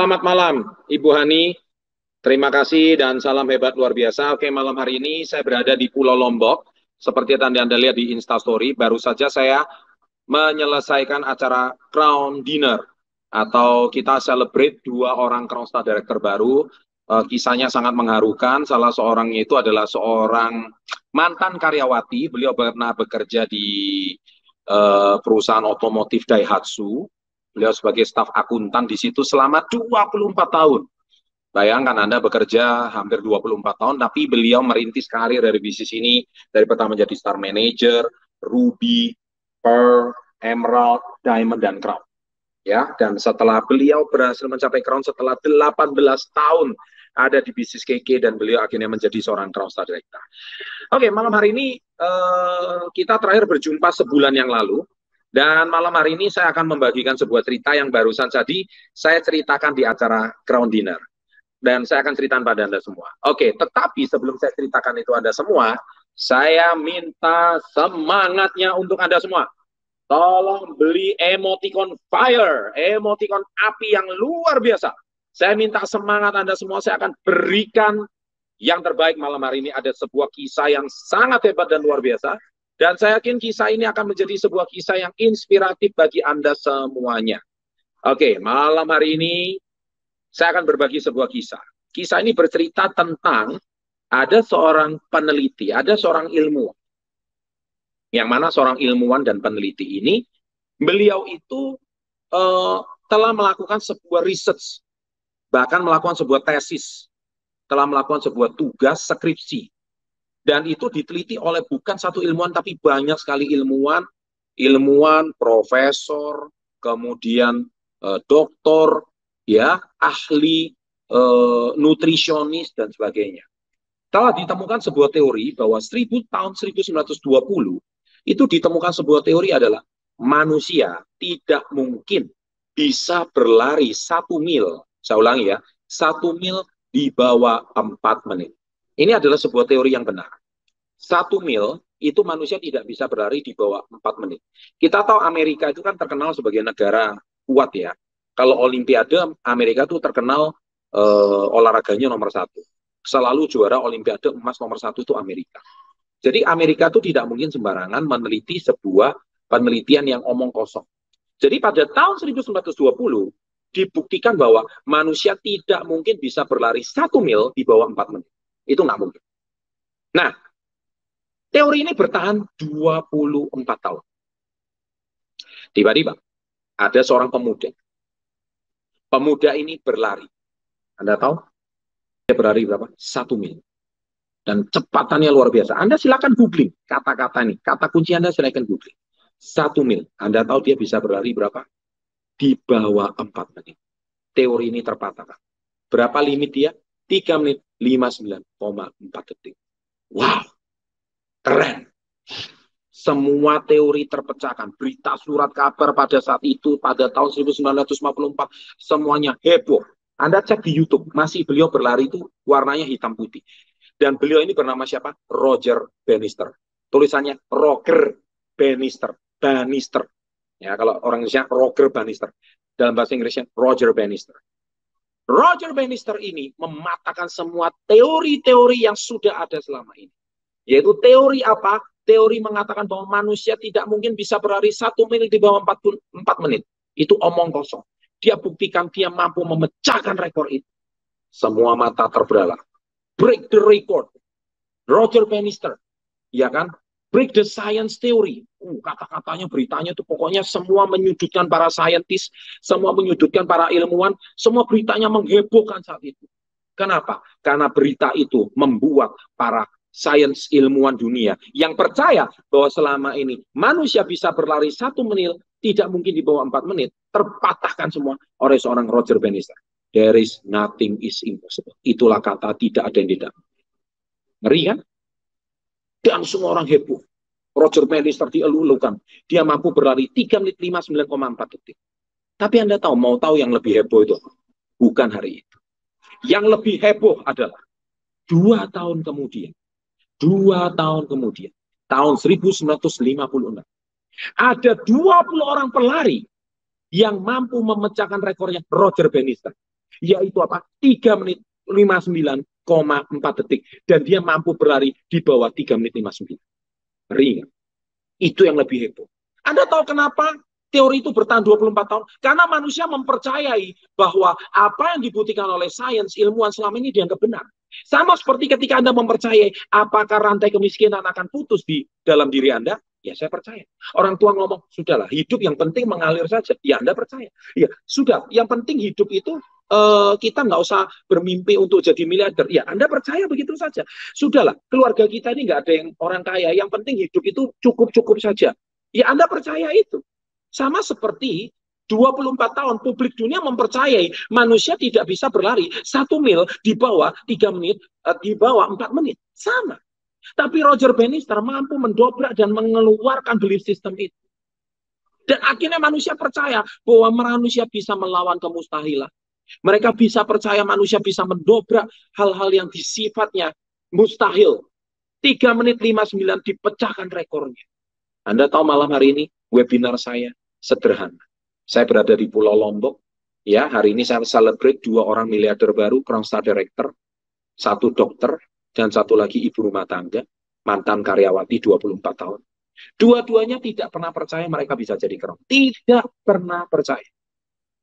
Selamat malam, Ibu Hani. Terima kasih dan salam hebat luar biasa. Oke, malam hari ini saya berada di Pulau Lombok. Seperti yang Anda lihat di Instastory, baru saja saya menyelesaikan acara Crown Dinner atau kita celebrate dua orang Crown Star Director baru. Uh, kisahnya sangat mengharukan. Salah seorangnya itu adalah seorang mantan karyawati. Beliau pernah bekerja di uh, perusahaan otomotif Daihatsu Beliau sebagai staf akuntan di situ selama 24 tahun. Bayangkan Anda bekerja hampir 24 tahun, tapi beliau merintis karir dari bisnis ini, dari pertama menjadi star manager, ruby, pearl, emerald, diamond, dan crown. Ya, dan setelah beliau berhasil mencapai crown setelah 18 tahun ada di bisnis KK dan beliau akhirnya menjadi seorang crown star director. Oke, malam hari ini uh, kita terakhir berjumpa sebulan yang lalu dan malam hari ini saya akan membagikan sebuah cerita yang barusan tadi saya ceritakan di acara Crown Dinner. Dan saya akan ceritakan pada Anda semua. Oke, tetapi sebelum saya ceritakan itu Anda semua, saya minta semangatnya untuk Anda semua. Tolong beli emoticon fire, emoticon api yang luar biasa. Saya minta semangat Anda semua, saya akan berikan yang terbaik malam hari ini. Ada sebuah kisah yang sangat hebat dan luar biasa dan saya yakin kisah ini akan menjadi sebuah kisah yang inspiratif bagi Anda semuanya. Oke, malam hari ini saya akan berbagi sebuah kisah. Kisah ini bercerita tentang ada seorang peneliti, ada seorang ilmuwan. Yang mana seorang ilmuwan dan peneliti ini, beliau itu uh, telah melakukan sebuah research, bahkan melakukan sebuah tesis, telah melakukan sebuah tugas skripsi dan itu diteliti oleh bukan satu ilmuwan tapi banyak sekali ilmuwan, ilmuwan, profesor, kemudian eh, doktor, ya, ahli eh, nutrisionis dan sebagainya. Telah ditemukan sebuah teori bahwa 1000 tahun 1920 itu ditemukan sebuah teori adalah manusia tidak mungkin bisa berlari satu mil. Saya ulangi ya, satu mil di bawah empat menit. Ini adalah sebuah teori yang benar. Satu mil itu manusia tidak bisa berlari di bawah empat menit. Kita tahu Amerika itu kan terkenal sebagai negara kuat ya. Kalau Olimpiade Amerika itu terkenal uh, olahraganya nomor satu. Selalu juara Olimpiade emas nomor satu itu Amerika. Jadi Amerika itu tidak mungkin sembarangan meneliti sebuah penelitian yang omong kosong. Jadi pada tahun 1920 dibuktikan bahwa manusia tidak mungkin bisa berlari satu mil di bawah empat menit. Itu nggak mungkin. Nah, teori ini bertahan 24 tahun. Tiba-tiba ada seorang pemuda. Pemuda ini berlari. Anda tahu? Dia berlari berapa? Satu mil. Dan cepatannya luar biasa. Anda silakan googling kata-kata ini. Kata kunci Anda silakan googling. Satu mil. Anda tahu dia bisa berlari berapa? Di bawah empat menit. Teori ini terpatahkan. Berapa limit dia? 3 menit 59,4 detik. Wow, keren. Semua teori terpecahkan. Berita surat kabar pada saat itu, pada tahun 1954, semuanya heboh. Anda cek di YouTube, masih beliau berlari itu warnanya hitam putih. Dan beliau ini bernama siapa? Roger Bannister. Tulisannya Roger Bannister. Bannister. Ya, kalau orang Indonesia Roger Bannister. Dalam bahasa Inggrisnya Roger Bannister. Roger Bannister ini mematahkan semua teori-teori yang sudah ada selama ini. Yaitu teori apa? Teori mengatakan bahwa manusia tidak mungkin bisa berlari satu menit di bawah 4 menit. Itu omong kosong. Dia buktikan dia mampu memecahkan rekor itu. Semua mata terbelalak. Break the record. Roger Bannister. Ya kan? break the science theory. Uh, kata-katanya, beritanya itu pokoknya semua menyudutkan para saintis, semua menyudutkan para ilmuwan, semua beritanya menghebohkan saat itu. Kenapa? Karena berita itu membuat para sains ilmuwan dunia yang percaya bahwa selama ini manusia bisa berlari satu menit, tidak mungkin di bawah empat menit, terpatahkan semua oleh seorang Roger Bannister. There is nothing is impossible. Itulah kata tidak ada yang tidak. Ngeri kan? Dan semua orang heboh. Roger Bannister dielulukan. Dia mampu berlari 3 menit 59,4 detik. Tapi Anda tahu, mau tahu yang lebih heboh itu? Bukan hari itu. Yang lebih heboh adalah dua tahun kemudian. Dua tahun kemudian. Tahun 1956. Ada 20 orang pelari yang mampu memecahkan rekornya Roger Bannister. yaitu apa? 3 menit 59,4 detik. Dan dia mampu berlari di bawah 3 menit 59. Ringan. Itu yang lebih heboh. Anda tahu kenapa teori itu bertahan 24 tahun? Karena manusia mempercayai bahwa apa yang dibuktikan oleh sains, ilmuwan selama ini dianggap benar. Sama seperti ketika Anda mempercayai apakah rantai kemiskinan akan putus di dalam diri Anda, ya saya percaya. Orang tua ngomong, sudahlah, hidup yang penting mengalir saja. Ya Anda percaya. Ya sudah, yang penting hidup itu uh, kita nggak usah bermimpi untuk jadi miliarder. Ya Anda percaya begitu saja. Sudahlah, keluarga kita ini nggak ada yang orang kaya. Yang penting hidup itu cukup-cukup saja. Ya Anda percaya itu. Sama seperti 24 tahun publik dunia mempercayai manusia tidak bisa berlari satu mil di bawah tiga menit, uh, di bawah empat menit. Sama. Tapi Roger Bannister mampu mendobrak dan mengeluarkan belief system itu. Dan akhirnya manusia percaya bahwa manusia bisa melawan kemustahilan. Mereka bisa percaya manusia bisa mendobrak hal-hal yang disifatnya mustahil. 3 menit 59 dipecahkan rekornya. Anda tahu malam hari ini webinar saya sederhana. Saya berada di Pulau Lombok. Ya, hari ini saya celebrate dua orang miliarder baru, Crown Star Director, satu dokter, dan satu lagi ibu rumah tangga, mantan karyawati 24 tahun. Dua-duanya tidak pernah percaya mereka bisa jadi Crown. Tidak pernah percaya.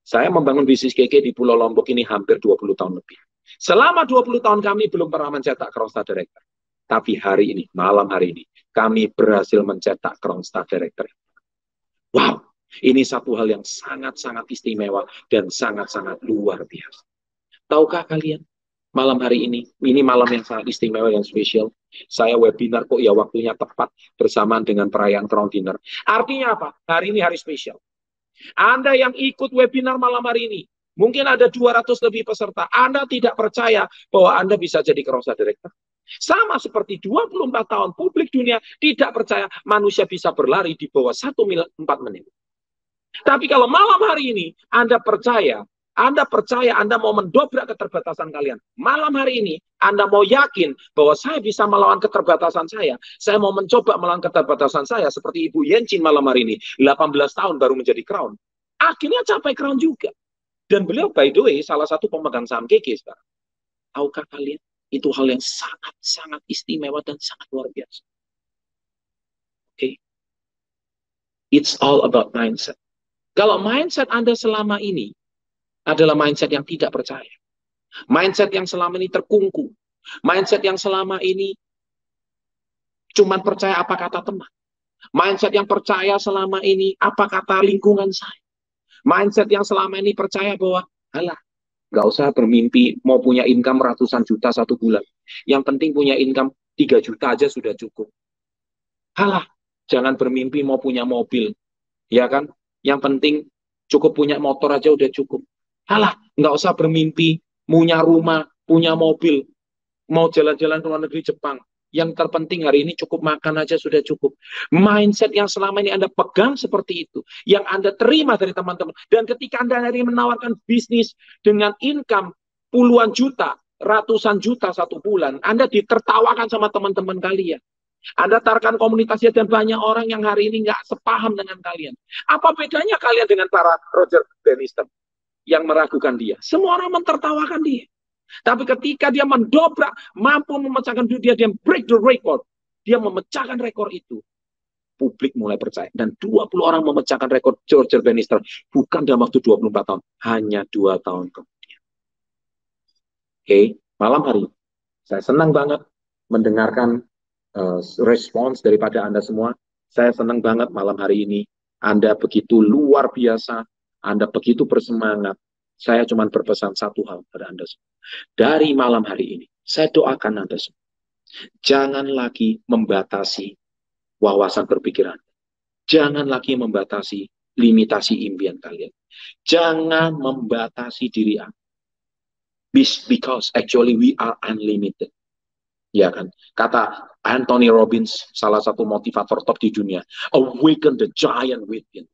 Saya membangun bisnis KK di Pulau Lombok ini hampir 20 tahun lebih. Selama 20 tahun kami belum pernah mencetak Crown Star Director. Tapi hari ini, malam hari ini, kami berhasil mencetak Crown Star Director. Wow, ini satu hal yang sangat-sangat istimewa dan sangat-sangat luar biasa. Tahukah kalian, malam hari ini, ini malam yang sangat istimewa yang spesial. Saya webinar kok ya waktunya tepat bersamaan dengan perayaan Crown Dinner. Artinya apa? Hari ini hari spesial. Anda yang ikut webinar malam hari ini, mungkin ada 200 lebih peserta. Anda tidak percaya bahwa Anda bisa jadi Crossar Director. Sama seperti 24 tahun publik dunia tidak percaya manusia bisa berlari di bawah 1 mil 4 menit. Tapi kalau malam hari ini Anda percaya, Anda percaya Anda mau mendobrak keterbatasan kalian. Malam hari ini Anda mau yakin bahwa saya bisa melawan keterbatasan saya. Saya mau mencoba melawan keterbatasan saya seperti Ibu Yencin malam hari ini. 18 tahun baru menjadi crown. Akhirnya capai crown juga. Dan beliau by the way salah satu pemegang saham KK sekarang. Tahukah kalian? Itu hal yang sangat-sangat istimewa dan sangat luar biasa. Oke. Okay. It's all about mindset. Kalau mindset Anda selama ini adalah mindset yang tidak percaya. Mindset yang selama ini terkungkung. Mindset yang selama ini cuma percaya apa kata teman. Mindset yang percaya selama ini apa kata lingkungan saya. Mindset yang selama ini percaya bahwa, halah, nggak usah bermimpi mau punya income ratusan juta satu bulan. Yang penting punya income 3 juta aja sudah cukup. Halah, jangan bermimpi mau punya mobil. Ya kan? Yang penting cukup punya motor aja udah cukup. Alah, nggak usah bermimpi, punya rumah, punya mobil, mau jalan-jalan ke luar negeri Jepang. Yang terpenting hari ini cukup makan aja sudah cukup. Mindset yang selama ini Anda pegang seperti itu. Yang Anda terima dari teman-teman. Dan ketika Anda hari ini menawarkan bisnis dengan income puluhan juta, ratusan juta satu bulan, Anda ditertawakan sama teman-teman kalian. Anda tarkan komunitasnya dan banyak orang yang hari ini nggak sepaham dengan kalian. Apa bedanya kalian dengan para Roger Bannister yang meragukan dia? Semua orang mentertawakan dia. Tapi ketika dia mendobrak, mampu memecahkan dunia, dia break the record. Dia memecahkan rekor itu. Publik mulai percaya. Dan 20 orang memecahkan rekor Roger Bannister. Bukan dalam waktu 24 tahun. Hanya dua tahun kemudian. Oke, malam hari saya senang banget mendengarkan uh, respons daripada Anda semua. Saya senang banget malam hari ini. Anda begitu luar biasa, Anda begitu bersemangat. Saya cuma berpesan satu hal pada Anda semua. Dari malam hari ini, saya doakan Anda semua. Jangan lagi membatasi wawasan berpikir Anda. Jangan lagi membatasi limitasi impian kalian. Jangan membatasi diri Anda. Because actually we are unlimited. Ya kan? Kata Anthony Robbins, salah satu motivator top di dunia. Awaken the giant within.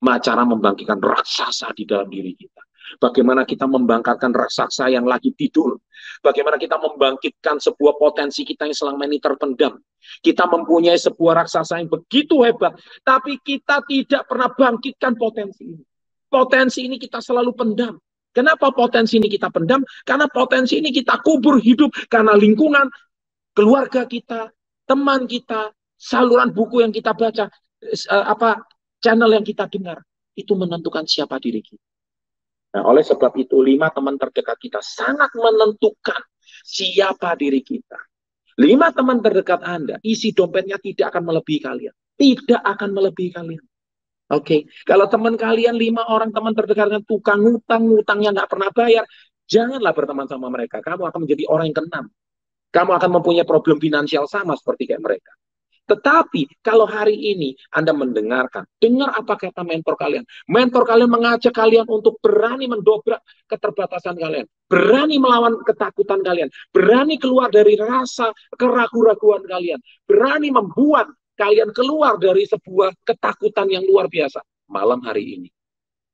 Cara membangkitkan raksasa di dalam diri kita. Bagaimana kita membangkitkan raksasa yang lagi tidur. Bagaimana kita membangkitkan sebuah potensi kita yang selama ini terpendam. Kita mempunyai sebuah raksasa yang begitu hebat. Tapi kita tidak pernah bangkitkan potensi ini. Potensi ini kita selalu pendam. Kenapa potensi ini kita pendam? Karena potensi ini kita kubur hidup karena lingkungan, keluarga kita, teman kita, saluran buku yang kita baca, eh, apa channel yang kita dengar itu menentukan siapa diri kita. Nah, oleh sebab itu lima teman terdekat kita sangat menentukan siapa diri kita. Lima teman terdekat Anda, isi dompetnya tidak akan melebihi kalian. Tidak akan melebihi kalian. Oke, okay. kalau teman kalian lima orang teman terdekat dengan tukang ngutang, ngutangnya nggak pernah bayar, janganlah berteman sama mereka. Kamu akan menjadi orang yang keenam. Kamu akan mempunyai problem finansial sama seperti kayak mereka. Tetapi kalau hari ini Anda mendengarkan, dengar apa kata mentor kalian. Mentor kalian mengajak kalian untuk berani mendobrak keterbatasan kalian. Berani melawan ketakutan kalian. Berani keluar dari rasa keraguan-raguan kalian. Berani membuat kalian keluar dari sebuah ketakutan yang luar biasa malam hari ini.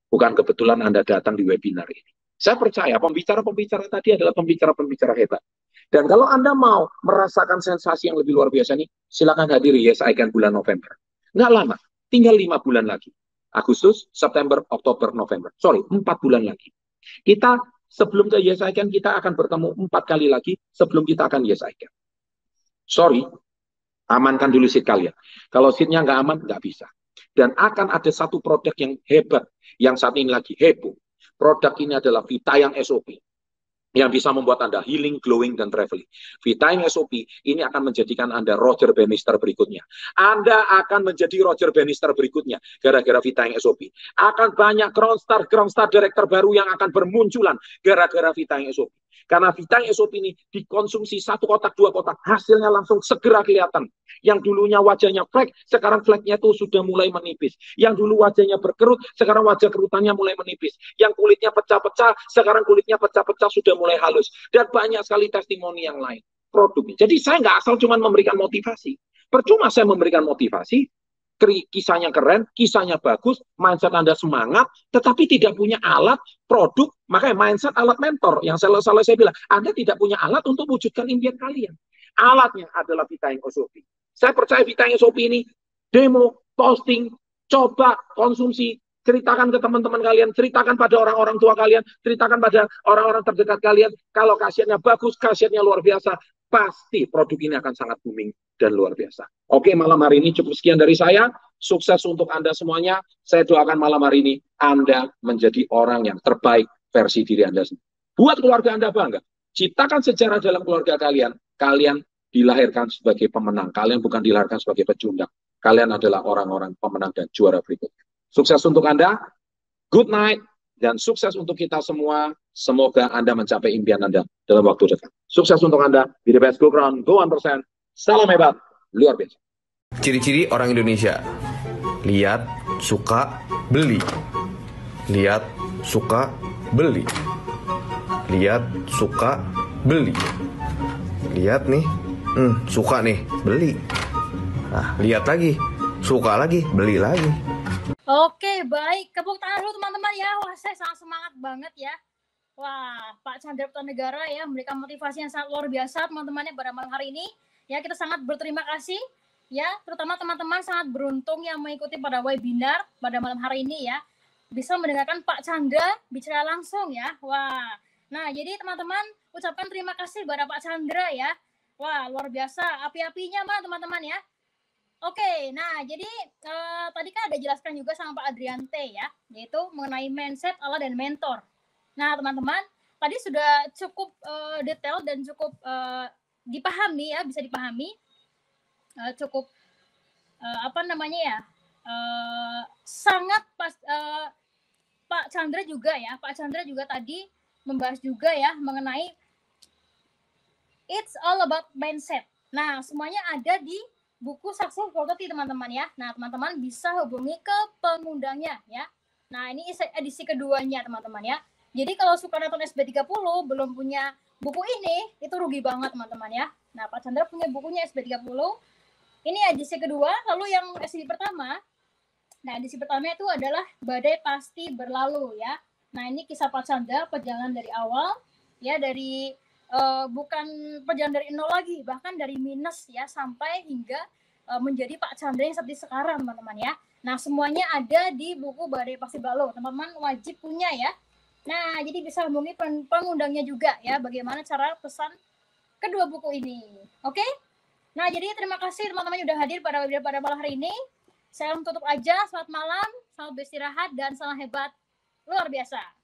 Bukan kebetulan Anda datang di webinar ini. Saya percaya pembicara-pembicara tadi adalah pembicara-pembicara hebat. Dan kalau Anda mau merasakan sensasi yang lebih luar biasa ini, silakan hadiri Yes I Can bulan November. Nggak lama, tinggal lima bulan lagi. Agustus, September, Oktober, November. Sorry, empat bulan lagi. Kita sebelum ke Yes I Can, kita akan bertemu empat kali lagi sebelum kita akan Yes I Can. Sorry, Amankan dulu seat kalian. Kalau seatnya nggak aman, nggak bisa. Dan akan ada satu produk yang hebat, yang saat ini lagi heboh. Produk ini adalah Vitayang SOP yang bisa membuat Anda healing, glowing, dan traveling. Vitayang SOP ini akan menjadikan Anda Roger Bannister berikutnya. Anda akan menjadi Roger Bannister berikutnya gara-gara Vitayang SOP. Akan banyak ground star, ground star director baru yang akan bermunculan gara-gara Vitayang SOP. Karena Vitang SOP ini dikonsumsi satu kotak, dua kotak, hasilnya langsung segera kelihatan. Yang dulunya wajahnya flek, sekarang fleknya itu sudah mulai menipis. Yang dulu wajahnya berkerut, sekarang wajah kerutannya mulai menipis. Yang kulitnya pecah-pecah, sekarang kulitnya pecah-pecah sudah mulai halus. Dan banyak sekali testimoni yang lain produknya. Jadi saya nggak asal cuma memberikan motivasi. Percuma saya memberikan motivasi, kisahnya keren, kisahnya bagus, mindset Anda semangat, tetapi tidak punya alat, produk, makanya mindset alat mentor. Yang selalu, selalu saya bilang, Anda tidak punya alat untuk wujudkan impian kalian. Alatnya adalah Vita SOP. Saya percaya Vita SOP ini demo, posting, coba konsumsi, ceritakan ke teman-teman kalian, ceritakan pada orang-orang tua kalian, ceritakan pada orang-orang terdekat kalian. Kalau kasihannya bagus, kasihannya luar biasa, pasti produk ini akan sangat booming dan luar biasa. Oke, malam hari ini cukup sekian dari saya. Sukses untuk Anda semuanya. Saya doakan malam hari ini Anda menjadi orang yang terbaik versi diri Anda sendiri. Buat keluarga Anda bangga. Ciptakan sejarah dalam keluarga kalian. Kalian dilahirkan sebagai pemenang. Kalian bukan dilahirkan sebagai pecundang. Kalian adalah orang-orang pemenang dan juara berikutnya. Sukses untuk Anda. Good night dan sukses untuk kita semua. Semoga Anda mencapai impian Anda dalam waktu dekat. Sukses untuk Anda. Be the best, go ground, go 1%. Salam hebat, luar biasa. Ciri-ciri orang Indonesia. Lihat, suka, beli. Lihat, suka, beli. Lihat, suka, beli. Lihat nih, hmm, suka nih, beli. Nah, lihat lagi, suka lagi, beli lagi. Oke, baik. Tepuk tangan dulu teman-teman ya. Wah, saya sangat semangat banget ya. Wah, Pak Chandra Negara ya memberikan motivasi yang sangat luar biasa teman-temannya pada malam hari ini. Ya, kita sangat berterima kasih ya, terutama teman-teman sangat beruntung yang mengikuti pada webinar pada malam hari ini ya. Bisa mendengarkan Pak Chandra bicara langsung ya. Wah. Nah, jadi teman-teman ucapkan terima kasih kepada Pak Chandra ya. Wah, luar biasa. Api-apinya mana teman-teman ya. Oke, nah jadi uh, tadi kan ada jelaskan juga sama Pak Adriante ya, yaitu mengenai mindset, Allah dan mentor. Nah teman-teman, tadi sudah cukup uh, detail dan cukup uh, dipahami ya, bisa dipahami, uh, cukup uh, apa namanya ya, uh, sangat pas uh, Pak Chandra juga ya, Pak Chandra juga tadi membahas juga ya mengenai it's all about mindset. Nah semuanya ada di buku Success Quality teman-teman ya. Nah, teman-teman bisa hubungi ke pengundangnya ya. Nah, ini edisi keduanya teman-teman ya. Jadi kalau suka nonton SB30 belum punya buku ini, itu rugi banget teman-teman ya. Nah, Pak Chandra punya bukunya SB30. Ini edisi kedua, lalu yang edisi pertama. Nah, edisi pertama itu adalah Badai Pasti Berlalu ya. Nah, ini kisah Pak Chandra perjalanan dari awal ya dari uh, bukan perjalanan dari nol lagi, bahkan dari minus ya sampai hingga uh, menjadi Pak Chandra yang seperti sekarang, teman-teman ya. Nah, semuanya ada di buku Badai Pasti Balo. Teman-teman wajib punya ya. Nah, jadi bisa hubungi pengundangnya juga ya, bagaimana cara pesan kedua buku ini. Oke? Nah, jadi terima kasih teman-teman sudah hadir pada webinar pada malam hari ini. Saya tutup aja. Selamat malam, selamat beristirahat, dan salam hebat luar biasa.